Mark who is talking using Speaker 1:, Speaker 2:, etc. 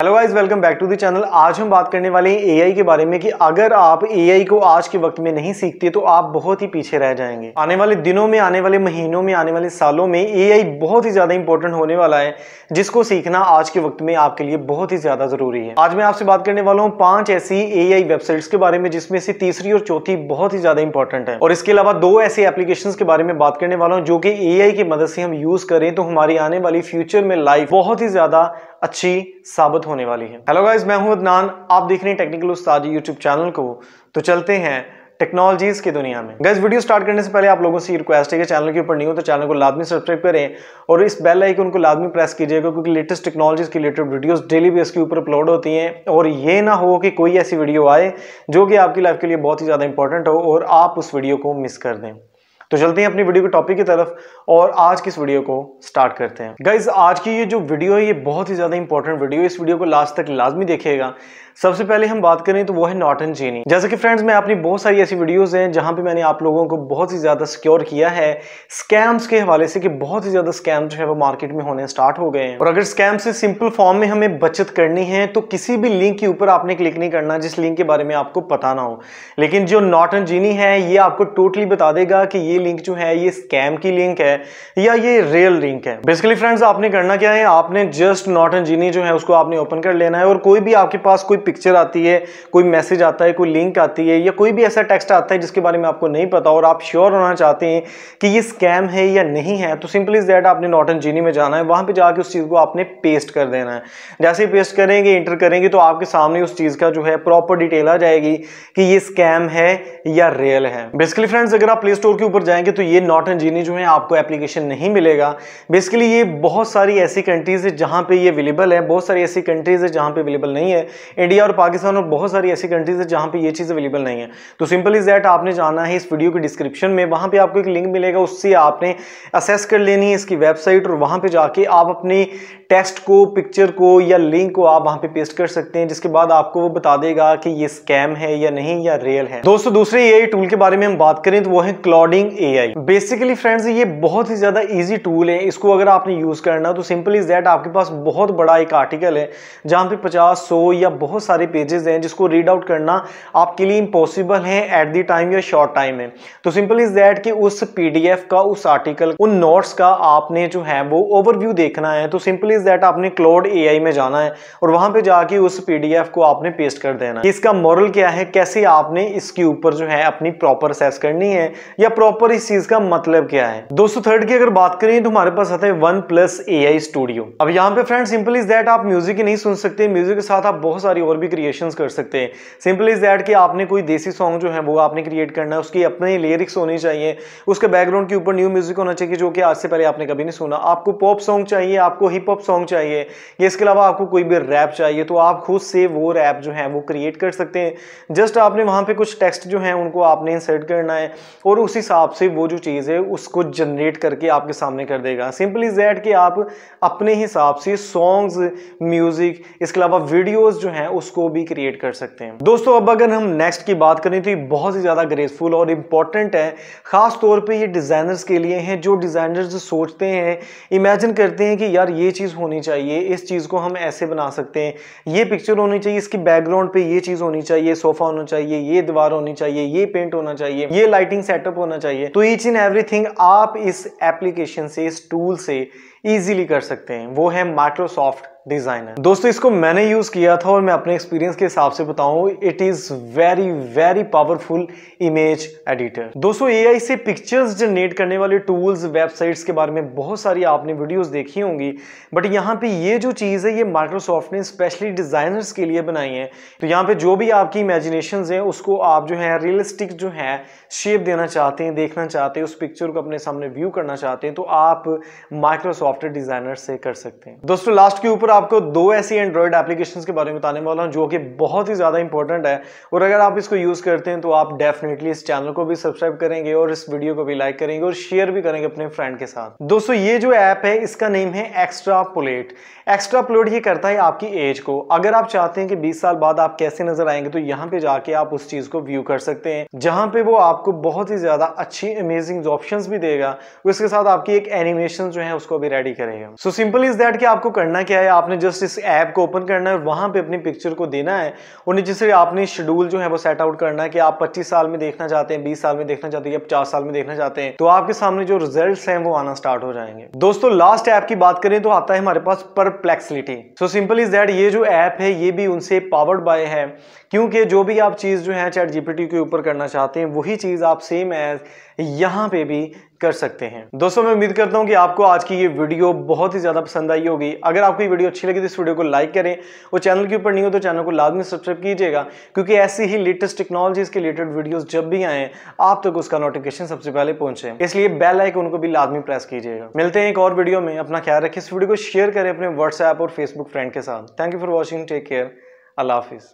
Speaker 1: Hello guys welcome back to the channel आज हम बात करने वाले हैं एआई के बारे में कि अगर आप एआई को आज के वक्त में नहीं सीखते तो आप बहुत ही पीछे रह जाएँगे। आने वाले दिनों में, आने वाले महीनों में, आने वाले सालों में एआई बहुत ही ज़्यादा इंपॉर्टेंट होने वाला है, जिसको सीखना आज के वक्त में आपके लिए बहुत ही ज़्यादा ज़रूरी है। आज मैं आपसे बात करने वाला हूँ पाँच ऐसी एआई वेबसाइट्स के बारे में, जिसमें से तीसरी और चौथी बहुत ही ज़्यादा इंपॉर्टेंट है। और इसके अलावा दो ऐसे एप्लीकेशन के बारे में बात करने वाला हूँ, जो कि एआई की मदद से हम यूज़ करें तो हमारी आने वाली फ्यूचर में लाइफ बहुत ही ज़्यादा अच्छी, साबित होने वाली है। हेलो गाइज़ मैं हूँ अदनान। आप देख रहे हैं टेक्निकल उस्ताद यूट्यूब चैनल को। तो चलते हैं टेक्नोलॉजीज़ की दुनिया में। गैस वीडियो स्टार्ट करने से पहले आप लोगों से रिक्वेस्ट है कि चैनल के ऊपर नहीं हो तो चैनल को लादमी सब्सक्राइब करें और इस बेल आइकन को लादमी प्रेस कीजिएगा क्योंकि लेटेस्ट टेक्नोलॉजीज़ की रिलेटेड वीडियोस डेली बेस के ऊपर अपलोड होती हैं और ये ना हो कि कोई ऐसी वीडियो आए जो कि आपकी लाइफ के लिए बहुत ही ज़्यादा इंपॉर्टेंट हो और आप उस वीडियो को मिस कर दें। तो चलते हैं अपनी वीडियो के टॉपिक की तरफ़ और आज की इस वीडियो को स्टार्ट करते हैं। गाइज़ आज की ये जो वीडियो है, ये बहुत ही ज़्यादा इंपॉर्टेंट वीडियो है। इस वीडियो को लास्ट तक लाजमी देखिएगा। सबसे पहले हम बात करें तो वो है नॉट एंड जीनी जैसे कि फ्रेंड्स मैं अपनी बहुत सारी ऐसी वीडियोस हैं जहाँ पे मैंने आप लोगों को बहुत ही ज़्यादा सिक्योर किया है स्कैम्स के हवाले से कि बहुत ही ज़्यादा स्कैम जो है वो मार्केट में होने स्टार्ट हो गए हैं। और अगर स्कैम से सिंपल फॉर्म में हमें बचत करनी है तो किसी भी लिंक के ऊपर आपने क्लिक नहीं करना, जिस लिंक के बारे में आपको पता ना हो। लेकिन जो नॉट एंड जीनी है, ये आपको टोटली बता देगा कि ये लिंक जो है, ये स्कैम की लिंक है या ये रियल लिंक है? बेसिकली फ्रेंड्स आपने करना क्या है? आपने जस्ट नॉट एंड जीनी जो है, उसको आपने ओपन कर लेना है और कोई भी आपके पास कोई पिक्चर आती है, कोई मैसेज आता है, कोई लिंक आती है या कोई भी ऐसा टेक्स्ट आता है जिसके बारे में आपको नहीं पता और आप श्योर होना चाहते हैं कि ये स्कैम है या नहीं है तो सिंपल इज़ दैट आपने नॉट एंड जीनी में जाना है। वहाँ पे जाके उस चीज़ को आपने पेस्ट कर देना है। जैसे ही पेस्ट करेंगे इंटर करेंगे तो आपके सामने उस चीज़ का जो है प्रॉपर डिटेल आ जाएगी कि ये स्कैम है या रियल है। बेसिकली फ्रेंड्स अगर आप प्ले स्टोर के ऊपर जाएँगे तो ये नॉट जीनी जो है, आपको एप्लीकेशन नहीं मिलेगा। बेसिकली ये बहुत सारी ऐसी कंट्रीज़ है जहाँ पे ये अवेलेबल है, बहुत सारी ऐसी कंट्रीज़ है जहाँ पे अवेलेबल नहीं है। इंडिया और पाकिस्तान और बहुत सारी ऐसी कंट्रीज़ है जहाँ पे ये चीज़ अवेलेबल नहीं है। तो सिंपल इज़ दैट आपने जाना है इस वीडियो के डिस्क्रिप्शन में, वहाँ पे आपको एक लिंक मिलेगा, उससे आपने असेस कर लेनी है इसकी वेबसाइट और वहाँ पर जाके आप अपनी टेक्स्ट को पिक्चर को या लिंक को आप वहाँ पे पेस्ट कर सकते हैं, जिसके बाद आपको वो बता देगा कि ये स्कैम है या नहीं या रियल है। दोस्तों, दूसरे ए टूल के बारे में हम बात करें तो वो है क्लॉडिंग एआई बेसिकली फ्रेंड्स ये बहुत ही ज़्यादा ईजी टूल है। इसको अगर आपने यूज़ करना तो सिंपल इज़ दैट आपके पास बहुत बड़ा एक आर्टिकल है, जहाँ पे पचास, सौ या बहुत सारे पेजेस हैं जिसको रीड आउट करना आपके लिए इम्पॉसिबल है एट द टाइम या शॉर्ट टाइम है तो सिंपल इज़ दैट कि उस पीडीएफ का, उस आर्टिकल उन नोट्स का आपने जो है वो ओवरव्यू देखना है। तो सिंपल इज़ दैट आपने क्लोड ए में जाना है और वहाँ पे जाके उस पीडीएफ को आपने पेस्ट कर देना इसका मॉरल क्या है? कैसे आपने इसके ऊपर जो है अपनी प्रॉपर असेस करनी है या प्रॉपर इस चीज़ का मतलब क्या है? दोस्तों थर्ड की अगर बात करें तो हमारे पास आता है one plus A I studio अब यहाँ पे फ्रेंड सिंपल इज़ दैट आप म्यूज़िक ही नहीं सुन सकते म्यूज़िक के साथ आप बहुत सारी और भी क्रिएशन कर सकते हैं। सिंपल इज़ दैट कि आपने कोई देसी सॉन्ग जो है, वो आपने क्रिएट करना है, उसकी अपनी लिरिक्स होनी चाहिए, उसके बैकग्राउंड के ऊपर न्यू म्यूज़िक होना चाहिए जो कि आज से पहले आपने कभी नहीं सुना। आपको पॉप सॉन्ग चाहिए, आपको हिप हॉप सॉन्ग चाहिए चाहिए इसके अलावा आपको कोई भी रैप चाहिए तो आप खुद से वो रैप जो है, वो क्रिएट कर सकते हैं। जस्ट आपने वहाँ पे कुछ टेक्स्ट जो है, उनको आपने इंसर्ट करना है, और उस हिसाब से वो जो चीज़ है, उसको जनरेट करके आपके सामने कर देगा। सिंपल इज़ दैट कि आप अपने हिसाब से सॉन्ग्स म्यूज़िक इसके अलावा वीडियोज़ जो है, उसको भी क्रिएट कर सकते हैं। दोस्तों, अब अगर हम नेक्स्ट की बात करें तो ये बहुत ही ज़्यादा ग्रेसफुल और इंपॉर्टेंट है। खास तौर पे ये डिज़ाइनर्स के लिए हैं, जो डिज़ाइनर्स सोचते हैं इमेजिन करते हैं कि यार, ये चीज़ होनी चाहिए, इस चीज़ को हम ऐसे बना सकते हैं। ये पिक्चर होनी चाहिए, इसकी बैकग्राउंड पे ये चीज़ होनी चाहिए सोफा होना चाहिए, ये दीवार होनी चाहिए, ये पेंट होना चाहिए, ये लाइटिंग सेटअप होना चाहिए। तो ईच इन एवरीथिंग आप इस एप्लीकेशन से इस टूल से इजीली कर सकते हैं। वो है माइक्रोसॉफ्ट डिज़ाइनर दोस्तों, इसको मैंने यूज़ किया था और मैं अपने एक्सपीरियंस के हिसाब से बताऊँ it is very very powerful image editor दोस्तों एआई से पिक्चर्स जनरेट करने वाले टूल्स वेबसाइट्स के बारे में बहुत सारी आपने वीडियोस देखी होंगी बट यहाँ पे ये जो चीज़ है, ये माइक्रोसॉफ्ट ने स्पेशली डिजाइनर्स के लिए बनाई है। तो यहाँ पे जो भी आपकी इमेजिनेशन है, उसको आप जो है रियलिस्टिक जो है शेप देना चाहते हैं, देखना चाहते हैं, उस पिक्चर को अपने सामने व्यू करना चाहते हैं तो आप माइक्रोसॉफ्ट डिज़ाइनर से कर सकते हैं। दोस्तों लास्ट के ऊपर आपको दो ऐसी एंड्रॉइड एप्लीकेशन के बारे में बताने वाला हूँ, जो कि बहुत ही ज़्यादा इंपॉर्टेंट है। और अगर आप इसको यूज़ करते हैं तो आप डेफिनेटली इस चैनल को भी सब्सक्राइब करेंगे और इस वीडियो को भी लाइक करेंगे और शेयर भी करेंगे अपने फ्रेंड के साथ। दोस्तों, ये जो ऐप है, इसका नेम है एक्स्ट्रा पुलेट एक्स्ट्रा पुलेट ये करता है आपकी एज को। अगर आप चाहते हैं कि बीस साल बाद आप कैसे नज़र आएँगे तो यहाँ पे जाके आप उस चीज़ को व्यू कर सकते हैं, जहाँ पे वो आपको बहुत ही ज़्यादा अच्छी अमेजिंग ऑप्शन भी देगा। उसके साथ आपकी एक एनिमेशन जो है, उसको भी रेडी रेडी करेगा सो सिंपल इज़ दैट कि आपको करना क्या है? आपने जस्ट इस ऐप को ओपन करना है और वहाँ पे अपनी पिक्चर को देना है। और जिससे आपने शेड्यूल जो है वो सेट आउट करना है कि आप 25 साल में देखना चाहते हैं 20 साल में देखना चाहते हैं या 50 साल में देखना चाहते हैं तो आपके सामने जो रिज़ल्ट हैं वो आना स्टार्ट हो जाएँगे। दोस्तों लास्ट ऐप की बात करें तो आता है हमारे पास Perplexity so simple is that ये जो ऐप है, ये भी उनसे पावर्ड बाय है। क्योंकि जो भी आप चीज़ जो है चैट जीपीटी के ऊपर करना चाहते हैं, वही चीज़ आप सेम एज यहाँ पे भी कर सकते हैं। दोस्तों, मैं उम्मीद करता हूँ कि आपको आज की ये वीडियो बहुत ही ज़्यादा पसंद आई होगी। अगर आपको ये वीडियो अच्छी लगी तो इस वीडियो को लाइक करें और चैनल के ऊपर नहीं हो तो चैनल को लाजमी सब्सक्राइब कीजिएगा, क्योंकि ऐसी ही लेटेस्ट टेक्नोलॉजीज़ के रिलेटेड वीडियोस जब भी आए, आप तक तो उसका नोटिफिकेशन सबसे पहले पहुँचे। इसलिए बेल आइकन को भी लाजमी प्रेस कीजिएगा। मिलते हैं एक और वीडियो में। अपना ख्याल रखें, इस वीडियो को शेयर करें अपने व्हाट्सएप और फेसबुक फ्रेंड के साथ। Thank you for watching take care अल्लाह हाफिज़।